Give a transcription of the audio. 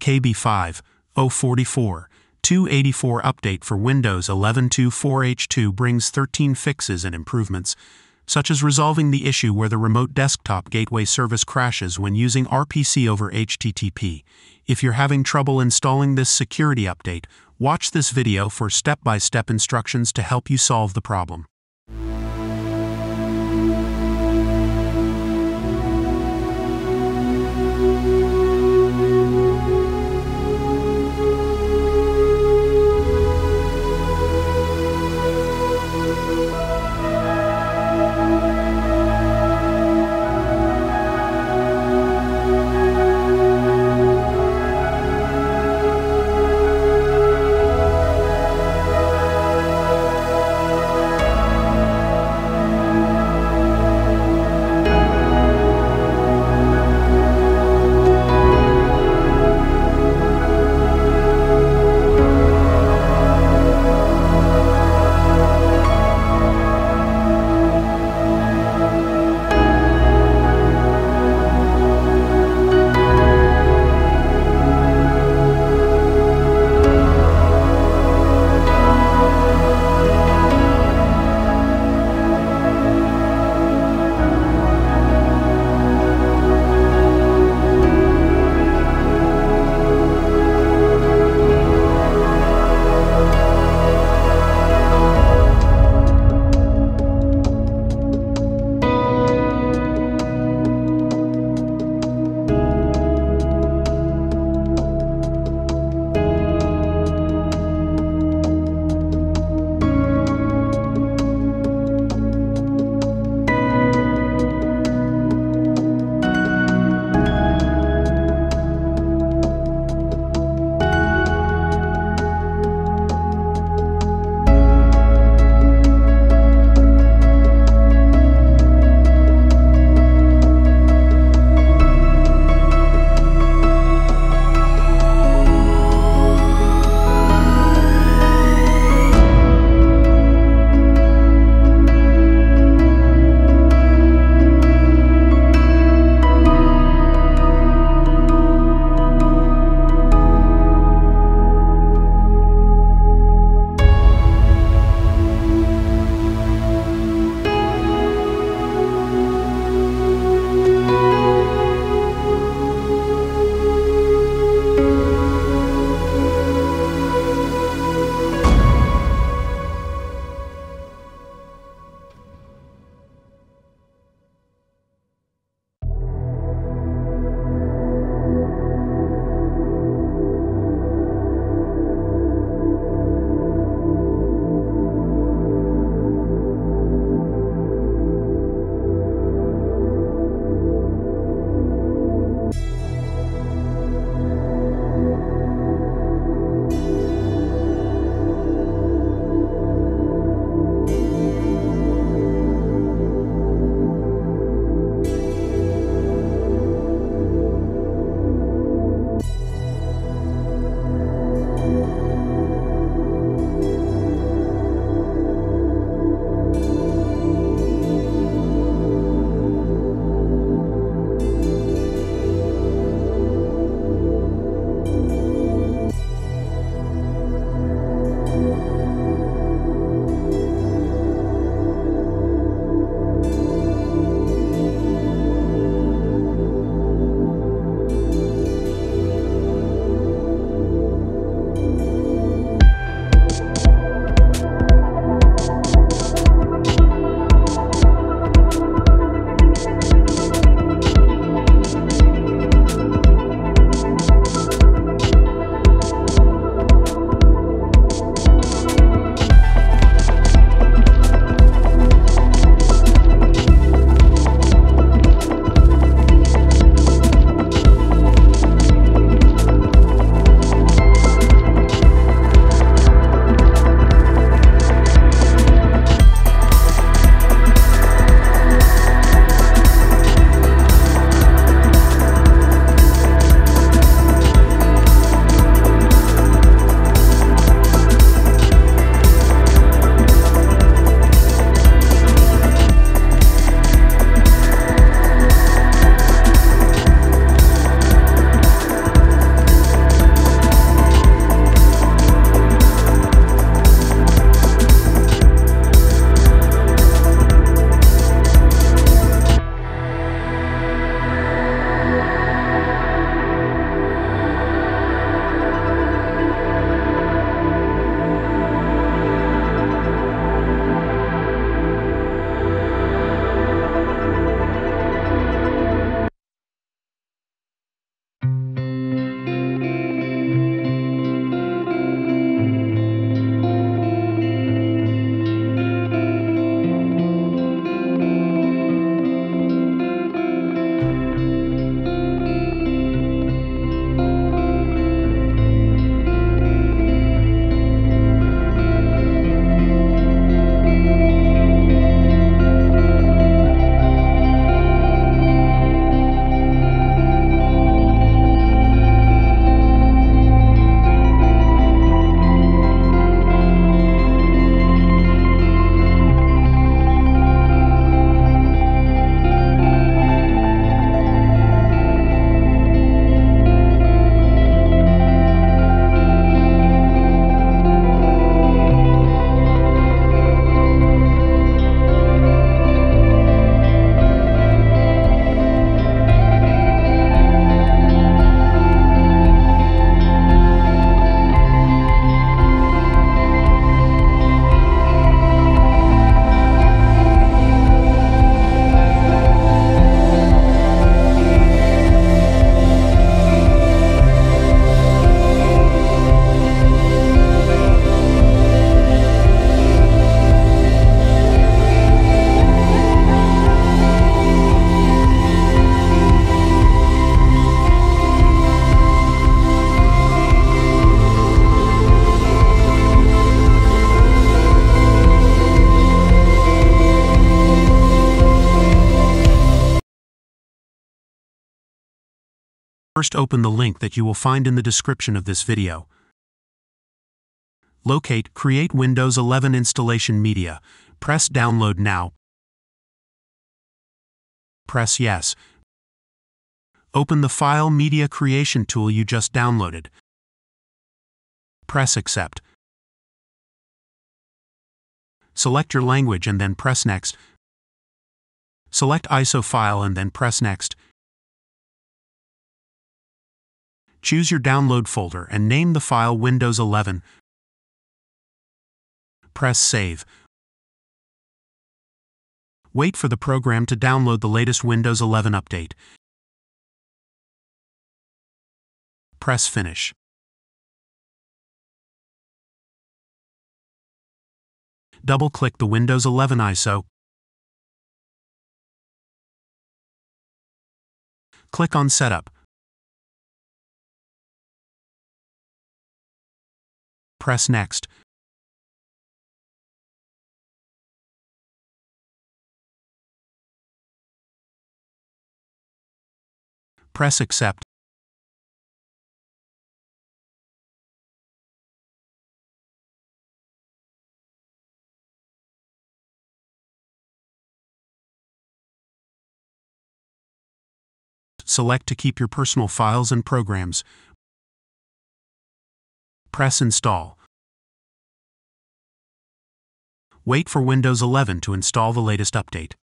KB5 044 284 update for Windows 11.2.4H2 brings 13 fixes and improvements, such as resolving the issue where the remote desktop gateway service crashes when using RPC over HTTP. If you're having trouble installing this security update, watch this video for step-by-step instructions to help you solve the problem. First open the link that you will find in the description of this video. Locate Create Windows 11 Installation Media. Press Download now. Press Yes. Open the File Media Creation tool you just downloaded. Press Accept. Select your language and then press Next. Select ISO file and then press Next. Choose your download folder and name the file Windows 11. Press Save. Wait for the program to download the latest Windows 11 update. Press Finish. Double-click the Windows 11 ISO. Click on Setup. Press Next. Press Accept. Select to keep your personal files and programs. Press Install. Wait for Windows 11 to install the latest update.